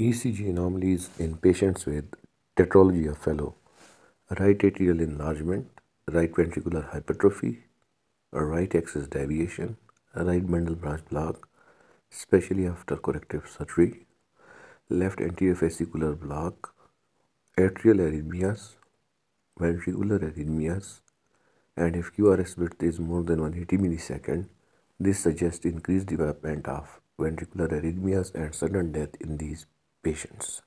ECG anomalies in patients with tetralogy of Fallot, right atrial enlargement, right ventricular hypertrophy, right axis deviation, right bundle branch block, especially after corrective surgery, left anterior fascicular block, atrial arrhythmias, ventricular arrhythmias, and if QRS width is more than 180 millisecond, this suggests increased development of ventricular arrhythmias and sudden death in these patients.